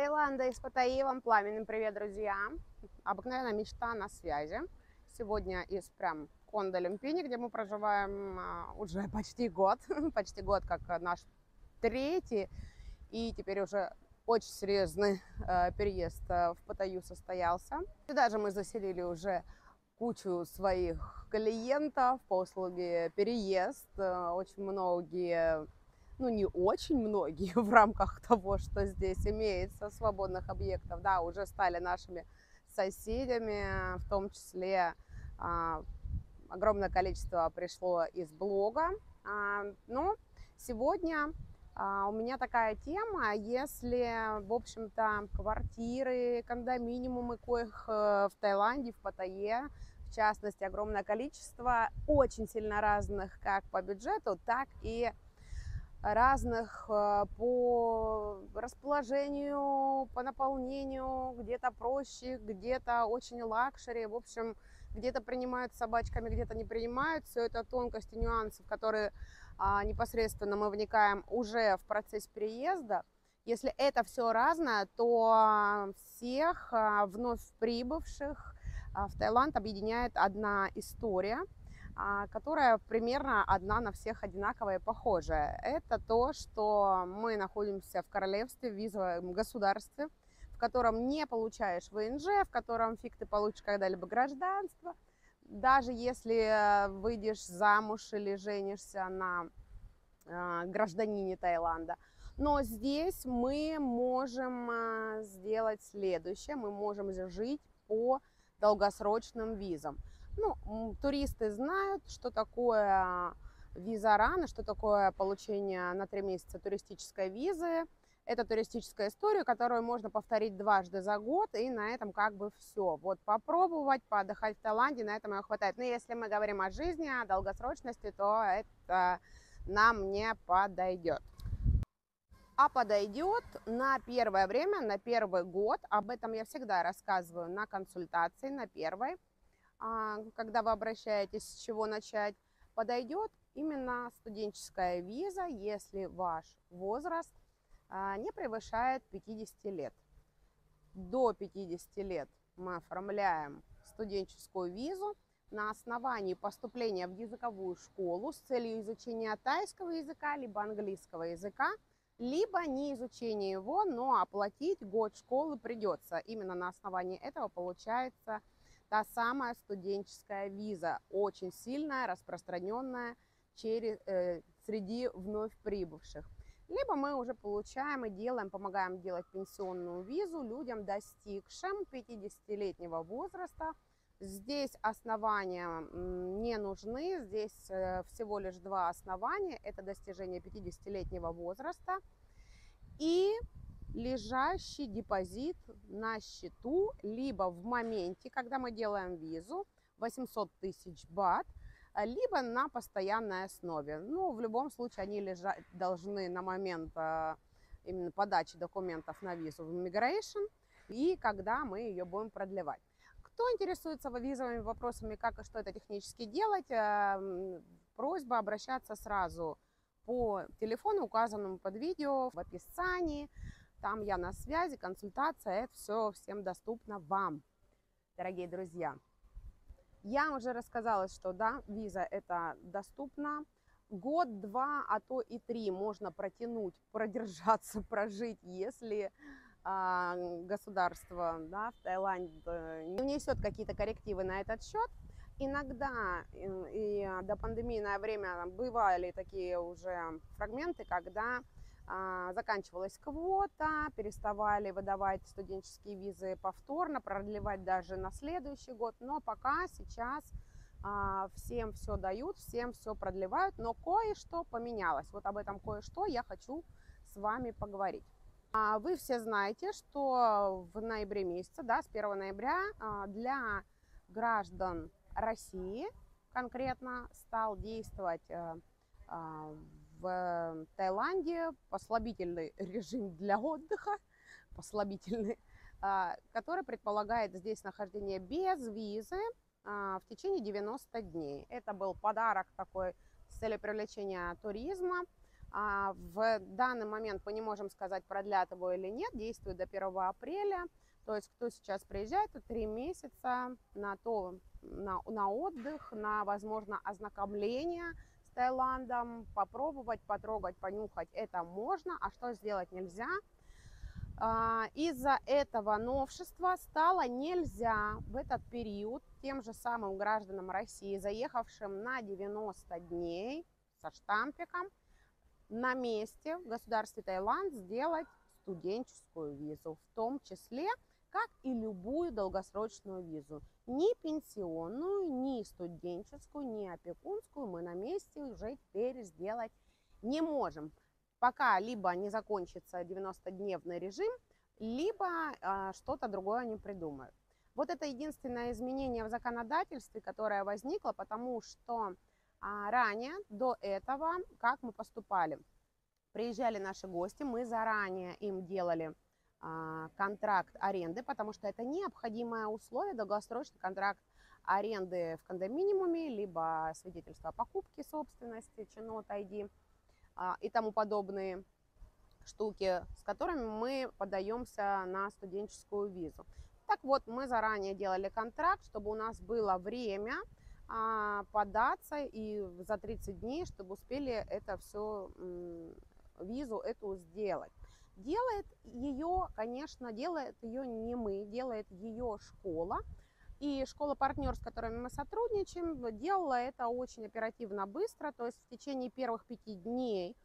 Таиланда из Паттайи вам пламенным привет, друзья! Обыкновенная мечта на связи. Сегодня из прям Кондо Люмпини, где мы проживаем а, уже почти год. почти год, как наш третий. И теперь уже очень серьезный э, переезд э, в Паттайю состоялся. Сюда же мы заселили уже кучу своих клиентов по услуге переезд. Э, очень многие ну не очень многие в рамках того, что здесь имеется свободных объектов, да, уже стали нашими соседями, в том числе а, огромное количество пришло из блога. А, но сегодня а, у меня такая тема, если, в общем-то, квартиры, кондоминиумы, коих э, в Таиланде, в Паттайе, в частности, огромное количество, очень сильно разных как по бюджету, так и разных э, по расположению, по наполнению, где-то проще, где-то очень luxury, в общем, где-то принимают с собачками, где-то не принимают. Все это тонкости, нюансы, в которые а, непосредственно мы вникаем уже в процесс переезда. Если это все разное, то всех а, вновь прибывших а, в Таиланд объединяет одна история – которая примерно одна на всех одинаковая и похожая. Это то, что мы находимся в королевстве, в визовом государстве, в котором не получаешь ВНЖ, в котором фиг ты получишь когда-либо гражданство. Даже если э, выйдешь замуж или женишься на э, гражданине Таиланда. Но здесь мы можем э, сделать следующее. Мы можем жить по долгосрочным визам. Ну, туристы знают, что такое виза рано, что такое получение на три месяца туристической визы. Это туристическая история, которую можно повторить дважды за год, и на этом как бы все. Вот попробовать, поотдыхать в Таиланде, на этом ее хватает. Но если мы говорим о жизни, о долгосрочности, то это нам не подойдет. А подойдет на первое время, на первый год. Об этом я всегда рассказываю на консультации, на первой. А, когда вы обращаетесь, с чего начать, подойдет именно студенческая виза, если ваш возраст а, не превышает 50 лет. До 50 лет мы оформляем студенческую визу на основании поступления в языковую школу с целью изучения тайского языка либо английского языка, либо не изучение его, но оплатить год школы придется. Именно на основании этого получается та самая студенческая виза, очень сильная, распространенная через, э, среди вновь прибывших. Либо мы уже получаем и делаем, помогаем делать пенсионную визу людям, достигшим 50-летнего возраста. Здесь основания не нужны, здесь э, всего лишь два основания. Это достижение 50-летнего возраста и лежащий депозит на счету, либо в моменте, когда мы делаем визу, 800 тысяч бат, либо на постоянной основе. Ну, в любом случае, они лежать должны на момент а, именно подачи документов на визу в Immigration и когда мы ее будем продлевать. Кто интересуется визовыми вопросами, как и что это технически делать, а, просьба обращаться сразу по телефону, указанному под видео в описании. Там я на связи, консультация, это все всем доступно вам, дорогие друзья. Я уже рассказала, что да, виза это доступно. Год, два, а то и три можно протянуть, продержаться, прожить, если а, государство да, в Таиланде не внесет какие-то коррективы на этот счет. Иногда и до пандемийное время бывали такие уже фрагменты, когда заканчивалась квота, переставали выдавать студенческие визы повторно, продлевать даже на следующий год. Но пока сейчас а, всем все дают, всем все продлевают, но кое-что поменялось. Вот об этом кое-что я хочу с вами поговорить. А, вы все знаете, что в ноябре месяце, да, с 1 ноября для граждан России конкретно стал действовать э, в э, Таиланде послабительный режим для отдыха, послабительный, а, который предполагает здесь нахождение без визы а, в течение 90 дней. Это был подарок такой с целью привлечения туризма. А, в данный момент мы не можем сказать, продлят его или нет, действует до 1 апреля. То есть кто сейчас приезжает, то три месяца на, то, на, на отдых, на, возможно, ознакомление с Таиландом, попробовать, потрогать, понюхать это можно, а что сделать нельзя. А, из-за этого новшества стало нельзя в этот период тем же самым гражданам России, заехавшим на 90 дней со штампиком, на месте в государстве Таиланд сделать студенческую визу, в том числе, как и любую долгосрочную визу. Ни пенсионную, ни студенческую, ни опекунскую мы на месте уже теперь сделать не можем. Пока либо не закончится 90-дневный режим, либо э, что-то другое они придумают. Вот это единственное изменение в законодательстве, которое возникло, потому что а ранее, до этого, как мы поступали? Приезжали наши гости, мы заранее им делали контракт аренды, потому что это необходимое условие, долгосрочный контракт аренды в кондоминиуме, либо свидетельство о покупке собственности, чинот ID а, и тому подобные штуки, с которыми мы подаемся на студенческую визу. Так вот, мы заранее делали контракт, чтобы у нас было время а, податься и за 30 дней, чтобы успели это все, визу эту сделать. Делает ее, конечно, делает ее не мы, делает ее школа. И школа-партнер, с которыми мы сотрудничаем, делала это очень оперативно, быстро. То есть в течение первых пяти дней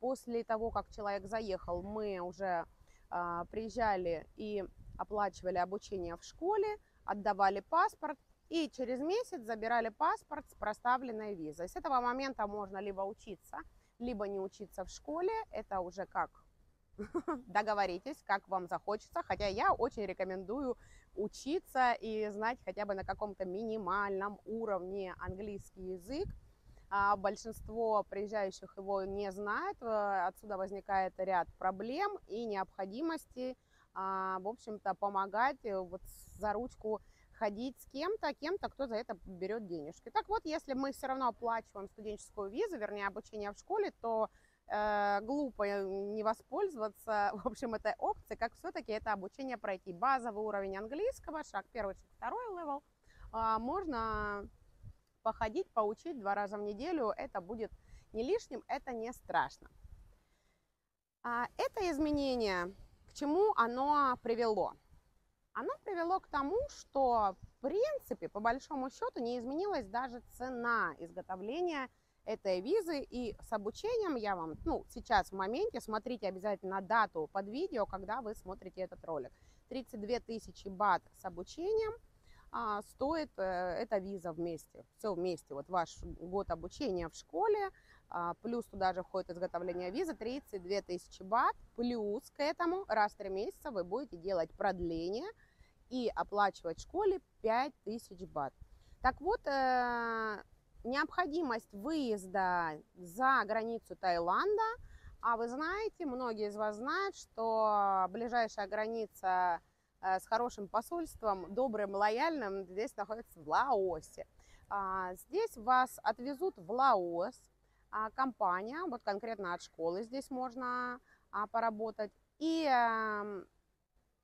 после того, как человек заехал, мы уже а, приезжали и оплачивали обучение в школе, отдавали паспорт, и через месяц забирали паспорт с проставленной визой. С этого момента можно либо учиться, либо не учиться в школе. Это уже как договоритесь, как вам захочется. Хотя я очень рекомендую учиться и знать хотя бы на каком-то минимальном уровне английский язык. А большинство приезжающих его не знает. Э, отсюда возникает ряд проблем и необходимости, а, в общем-то, помогать э, вот за ручку ходить с кем-то, кем-то, кто за это берет денежки. Так вот, если мы все равно оплачиваем студенческую визу, вернее, обучение в школе, то э, глупо не воспользоваться, в общем, этой опцией, как все-таки это обучение пройти. Базовый уровень английского, шаг первый, шаг второй level, э, можно походить, поучить два раза в неделю, это будет не лишним, это не страшно. А это изменение, к чему оно привело? оно привело к тому, что в принципе, по большому счету, не изменилась даже цена изготовления этой визы. И с обучением я вам, ну, сейчас в моменте, смотрите обязательно дату под видео, когда вы смотрите этот ролик. 32 тысячи бат с обучением а, стоит э, эта виза вместе. Все вместе. Вот ваш год обучения в школе, а, плюс туда же входит изготовление визы, 32 тысячи бат. Плюс к этому раз в три месяца вы будете делать продление – и оплачивать школе 5000 бат. Так вот, э, необходимость выезда за границу Таиланда, а вы знаете, многие из вас знают, что ближайшая граница э, с хорошим посольством, добрым, лояльным, здесь находится в Лаосе. А, здесь вас отвезут в Лаос, а, компания, вот конкретно от школы здесь можно а, поработать. И эм,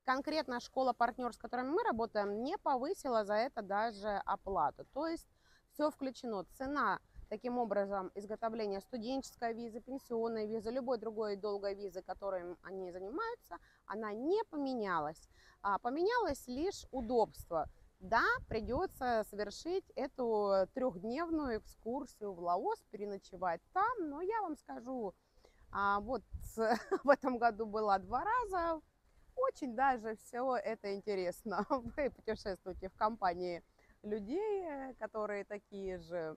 конкретно школа-партнер, с которыми мы работаем, не повысила за это даже оплату. То есть все включено. Цена, таким образом, изготовления студенческой визы, пенсионной визы, любой другой долгой визы, которой они занимаются, она не поменялась. А поменялось лишь удобство. Да, придется совершить эту трехдневную экскурсию в Лаос, переночевать там, но я вам скажу, а, вот в этом году была два раза, очень даже все это интересно. Вы путешествуете в компании людей, э, которые такие же,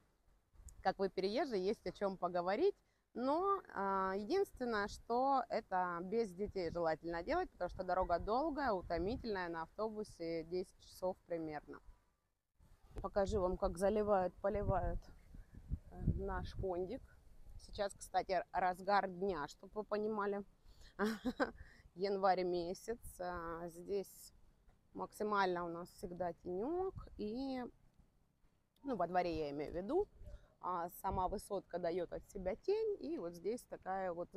как вы переезжие, есть о чем поговорить. Но э, единственное, что это без детей желательно делать, потому что дорога долгая, утомительная, на автобусе 10 часов примерно. Покажу вам, как заливают, поливают э, наш кондик. Сейчас, кстати, разгар дня, чтобы вы понимали. январь месяц. А, здесь максимально у нас всегда тенек. И, ну, во дворе я имею в виду. а сама высотка дает от себя тень, и вот здесь такая вот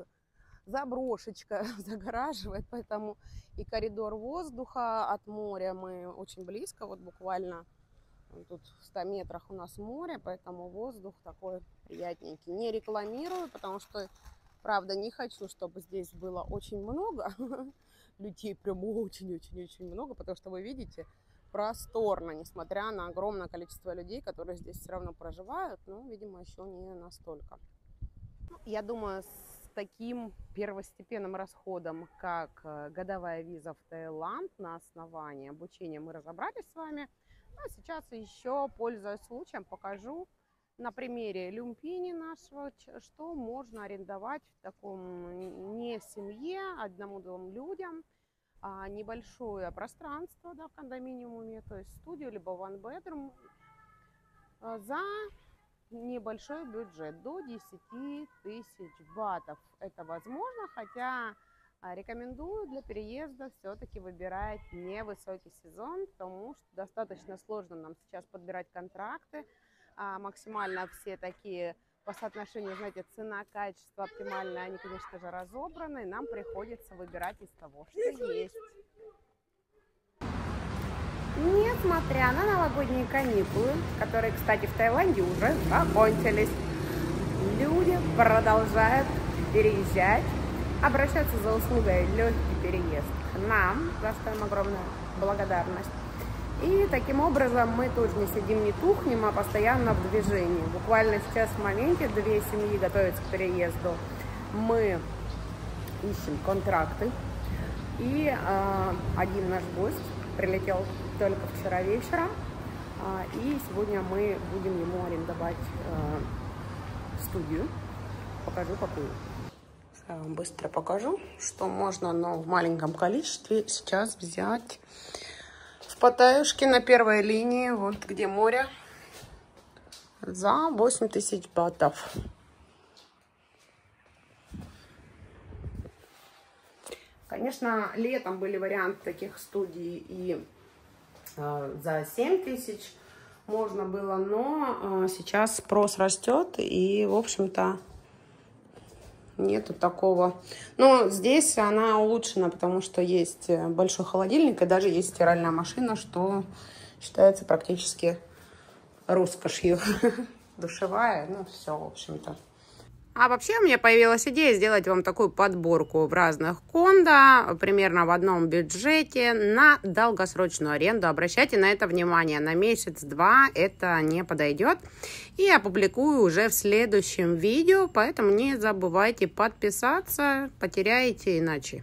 заброшечка загораживает, поэтому и коридор воздуха от моря мы очень близко, вот буквально тут в 100 метрах у нас море, поэтому воздух такой приятненький. Не рекламирую, потому что, правда, не хочу, чтобы здесь было очень много людей, прям очень-очень-очень много, потому что вы видите, просторно, несмотря на огромное количество людей, которые здесь все равно проживают, но, видимо, еще не настолько. Я думаю, с таким первостепенным расходом, как э, годовая виза в Таиланд на основании обучения мы разобрались с вами. А сейчас еще, пользуясь случаем, покажу на примере люмпини нашего, что можно арендовать в таком не семье, одному-двум людям – а, небольшое пространство да, в кондоминиуме, то есть студию, либо one bedroom, а, за небольшой бюджет, до 10 тысяч батов. Это возможно, хотя а, рекомендую для переезда все-таки выбирать невысокий сезон, потому что достаточно сложно нам сейчас подбирать контракты. А, максимально все такие по соотношению, знаете, цена-качество оптимальная, они, конечно же, разобраны, нам приходится выбирать из того, что есть. Несмотря на новогодние каникулы, которые, кстати, в Таиланде уже закончились, люди продолжают переезжать, обращаться за услугой легкий переезд к нам, за что им огромная благодарность. И таким образом мы тоже не сидим, не тухнем, а постоянно в движении. Буквально сейчас в моменте две семьи готовятся к переезду. Мы ищем контракты. И э, один наш гость прилетел только вчера вечером. Э, и сегодня мы будем ему арендовать э, студию. Покажу какую. Я вам быстро покажу, что можно, но в маленьком количестве сейчас взять Паттайюшки на первой линии, вот где море, за 8 тысяч батов. Конечно, летом были варианты таких студий и э, за 7 тысяч можно было, но э, сейчас спрос растет и, в общем-то, нету такого. Но здесь она улучшена, потому что есть э, большой холодильник и даже есть стиральная машина, что считается практически роскошью. Душевая, ну все, в общем-то. А вообще у меня появилась идея сделать вам такую подборку в разных кондо, примерно в одном бюджете, на долгосрочную аренду. Обращайте на это внимание, на месяц-два это не подойдет. И опубликую уже в следующем видео, поэтому не забывайте подписаться, потеряете иначе.